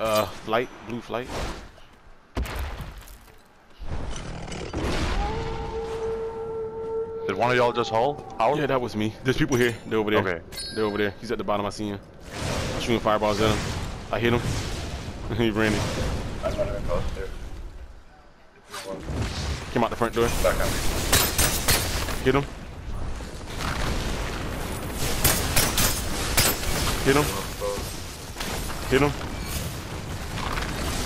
Uh, flight, blue flight. Did one of y'all just haul? Howl? Yeah, that was me. There's people here. They're over there. Okay. They're over there. He's at the bottom. I see him. I'm shooting fireballs at him. I hit him. he ran it. I'm not even close to. Came out the front door. Back up. Hit him. Hit him. Hit him.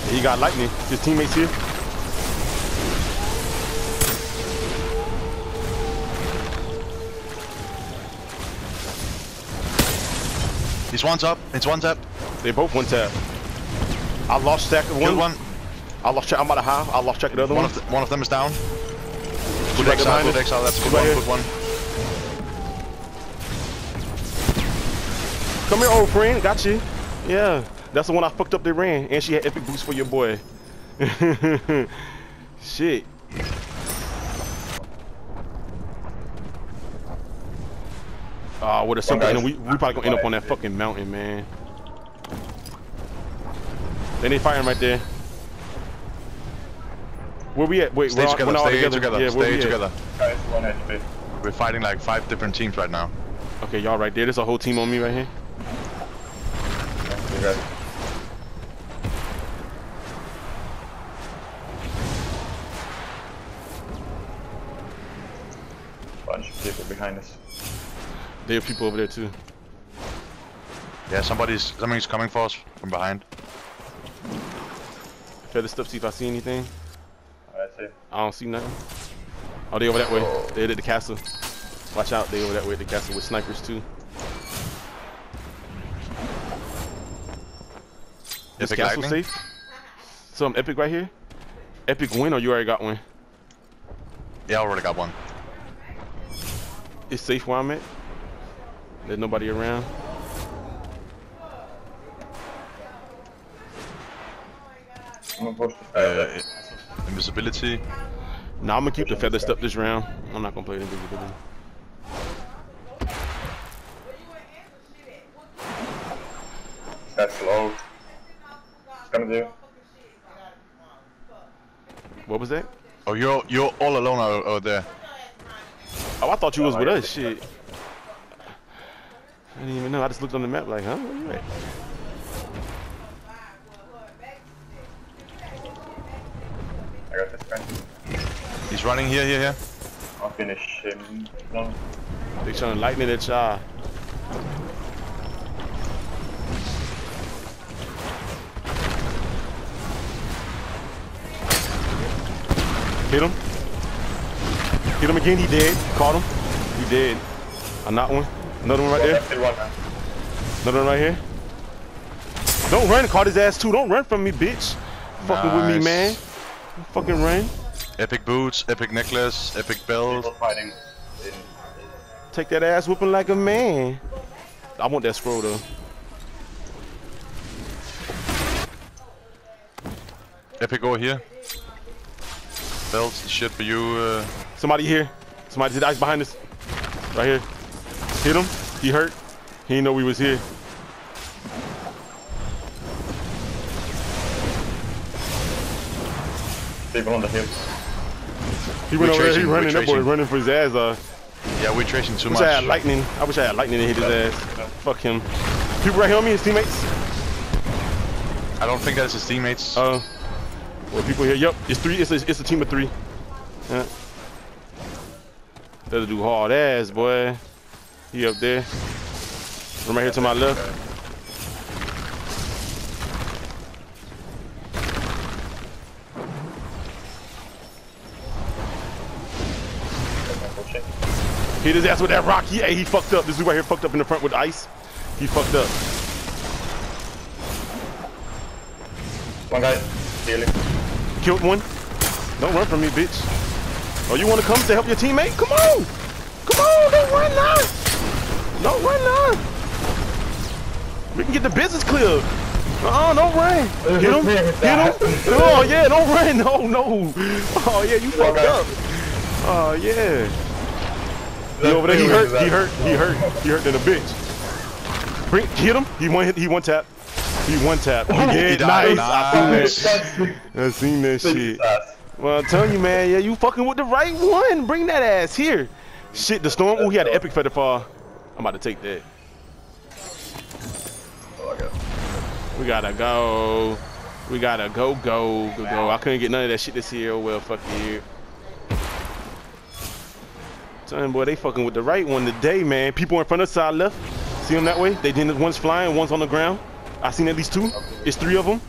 He got lightning. His teammates here. He's one's up. It's one's up. They both one tap. I lost track of one. one. I lost track. I'm about to high. I lost track of the other One one. of, the, one of them is down. Good exile, good exile. That's good Right one, good one. Come here, old friend. Got you. Yeah. That's the one I fucked up. They ran, and she had epic boost for your boy. Shit. Ah, uh, with a simple, guy. and we we probably gonna end up on that fucking mountain, man. Then they firing right there. Where we at? Wait, Stay we're together, we're all stay together, Yeah, stay together. Guys, one HP. We're fighting like five different teams right now. Okay, y'all right there. There's a whole team on me right here. Bunch of people behind us. There are people over there too. Yeah, somebody's somebody's coming for us from behind. Feather stuff. See if I see anything. Alright, see. I don't see nothing. Oh, they over that way. Oh. They're at the castle. Watch out, they over that way at the castle with snipers too. This Epic castle lightning? safe? Some epic right here? Epic win or you already got one? Yeah, I already got one. It's safe where I'm at. There's nobody around. I'm gonna push the Uh, fire. invisibility. Nah, I'm gonna keep the feather stuff this round. I'm not gonna play the invisibility. That's low. It's gonna do. What was that? Oh, you're you're all alone out, out there. Oh, I thought you was oh, with us. Shit. I didn't even know. I just looked on the map like, huh? Where you at? I got this guy. He's running here, here, here. I'll finish him. No. They trying to lightning at y'all. Hit him. Hit him again. He dead. Caught him. He dead. I knocked one. Another one right there. Still one man. Another one right here. Don't run. Caught his ass too. Don't run from me, bitch. Fucking with me, man. Fucking run. Epic boots, epic necklace, epic belt. Fighting in. Take that ass whooping like a man. I want that scroll though. Epic over here. Belt, shit for you. Uh, Somebody here. Somebody did ice behind us. Right here. Hit him. He hurt. He didn't know we was here. People on the hill. He went We're over there. He running. That boy running for his ass. Uh, yeah, we're tracing too I wish I had much. lightning. I wish I had lightning to hit his ass. Fuck him. People right here on me. His teammates. I don't think that's his teammates. Uh, people here. Yep. It's three. It's a, it's a team of three. Yeah. That'll do hard ass, boy. He up there. From right here to my left. I'm. Hit his ass with that rock. He, he fucked up. This dude right here fucked up in the front with ice. He fucked up. One guy. Killed one. Don't run from me, bitch. Oh, you want to come to help your teammate? Come on. Come on. Don't run now. Don't run now. We can get the business clear. Uh-uh, don't run. Get him. Get him. Oh, yeah, don't run. No, no. Oh, yeah, you fucked up. Oh, yeah. He over there. He hurt. He hurt. He hurt. He hurt in a bitch. Bring, hit him. He one hit. He one tap. He one tap. He did. died. Nice. I seen that. Nice. I seen that shit. Well, I'm telling you, man. Yeah, you fucking with the right one. Bring that ass here. Shit, the storm. Oh, he had an epic feather fall. I'm about to take that. Oh, I got it. We gotta go. We gotta go, go, go, go. I couldn't get none of that shit this year. Oh well, fuck you. Son, boy, they fucking with the right one today, man. People in front of side left. See them that way? They didn't. One's flying, one's on the ground. I seen at least two. It's three of them.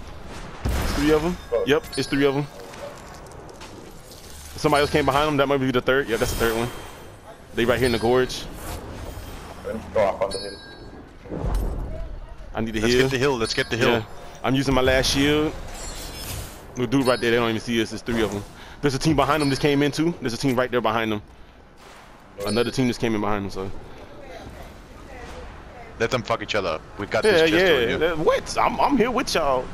It's three of them. Yep, it's three of them. Somebody else came behind them. That might be the third. Yeah, that's the third one. They right here in the gorge. Then Go up on the hill. I need to Let's heal. get the hill. Let's get the hill. Yeah. I'm using my last shield. The dude right there, they don't even see us. There's three of them. There's a team behind them. just came in too. There's a team right there behind them. Another team just came in behind them. So Let them fuck each other up. We got yeah, this yeah. That- What? I'm I'm here with y'all.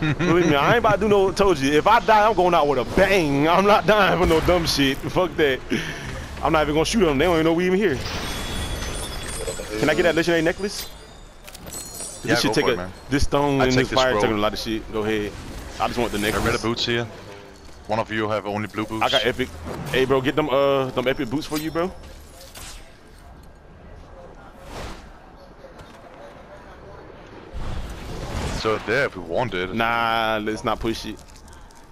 Believe me, I ain't about to do no. Told you, if I die, I'm going out with a bang. I'm not dying for no dumb shit. Fuck that. I'm not even gonna shoot them. They don't even know we even here. Can I get that legendary necklace? Yeah, this should take a it, man. this stone I and this fire taking a lot of shit. Go ahead. I just want the necklace. Got red boots here. One of you have only blue boots. I got epic. Hey, bro, get them uh them epic boots for you, bro. So there, if we wanted. Nah, let's not push it.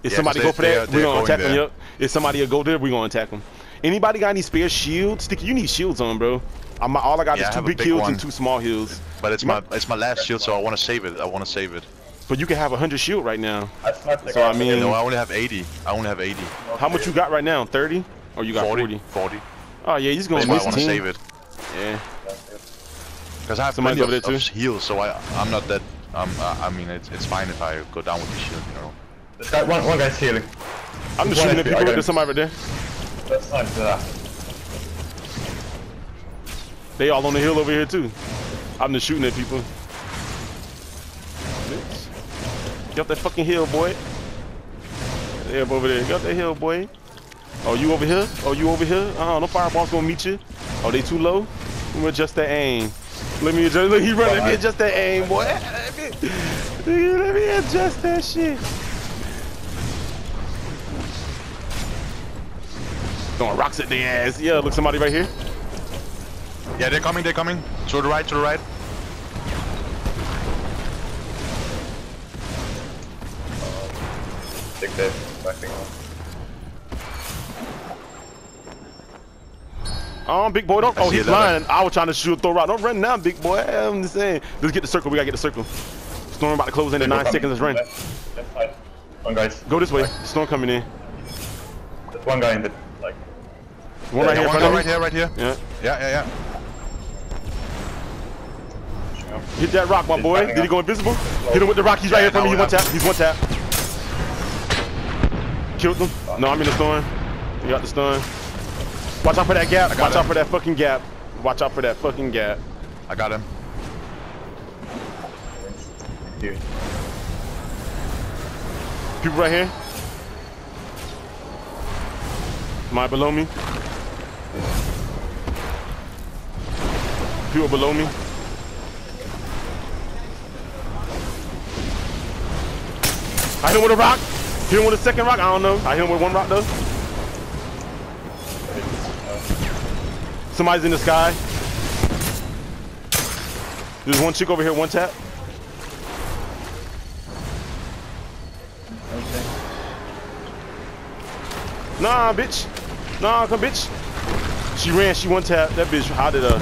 If Yeah, somebody 'cause go for that, we are- gonna attack going them. Yep. If somebody will go there, we're gonna attack them. Anybody got any spare shields? Sticky, you need shields on, bro. I'm, all I got Yeah, is two big big heals one. and two small heals. But it's You my it's my last shield, so I want to save it. I want to save it. But you can have hundred shield right now. I So, I guy. mean- No, I only have 80. I only have 80. How much you got right now? 30? Or you got 40? 40. 40. Oh yeah, he's gonna That's why I want to save it. Yeah. Because I have Somebody plenty over of, there of too? heals, so I I'm not that. Um, I, I mean, it's it's fine if I go down with the shield, you know. This guy, one, one guy's healing. I'm just shooting at people. There's somebody right there. That's nice. Yeah. They all on the hill over here too. I'm just shooting at people. Get off that fucking hill, boy. Yeah, over there. Get off that hill, boy. Oh, you over here? Oh, you over here? Oh, no fireball's gonna meet you. Oh, they too low? Let me adjust that aim. Let me adjust. Look, he running. Let me adjust that aim, boy. Let me, let me adjust that shit. Throwing rocks at their ass. Yeah, look, somebody right here. Yeah, they're coming. They're coming. To the right. To the right. Big dead. Backing up. Oh, big boy, don't. I Oh, see he's a lying. I was trying to shoot, throw rock. Don't run now, big boy. I'm just saying. Let's get the circle. We gotta get the circle. Storm about to close in in nine seconds. Let's run. Left, left side. One guy's. Go this way. Storm coming in. There's one guy in the like. One right Yeah, here One guy right here. Right here. Yeah. Yeah, yeah, yeah. Hit that rock, my He's boy. Did he go invisible? Hit him with the rock. He's right here in front of me. now He's one tap. He's one tap. Killed him. No, I'm in the storm. You got the stun. Watch out for that gap. got Watch out for that fucking gap. Watch out for that fucking gap. I got him. Here. People right here. My below me. People below me. I hit him with a rock. Hit him with a second rock. I don't know. I hit him with one rock though. Somebody's in the sky. There's one chick over here, one tap. Nah, bitch. Nah, come bitch. She ran, she one tap. That bitch, how did uh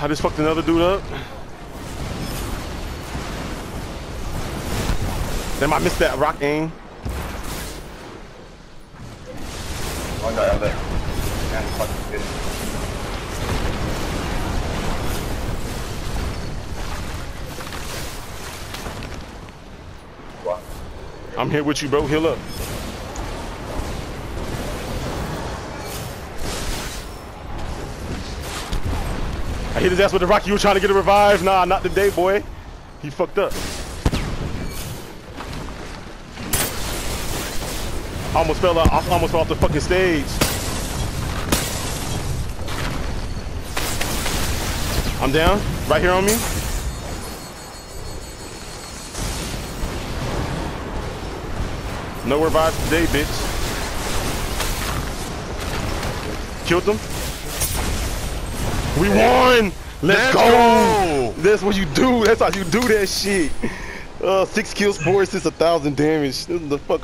I just fucked another dude up. Damn, I missed that rock aim. There. Fucking get I'm here with you, bro. Heal up. I hit his ass with the rock. You were trying to get a revive. Nah, not today, boy. He fucked up. I almost fell out. I almost fell off the fucking stage. I'm down. Right here on me. No revives today, bitch. Killed them. We won! Let's, Let's go. go! That's what you do. That's how you do that shit. Uh, six kills, four assists, a thousand damage. This is the fuck.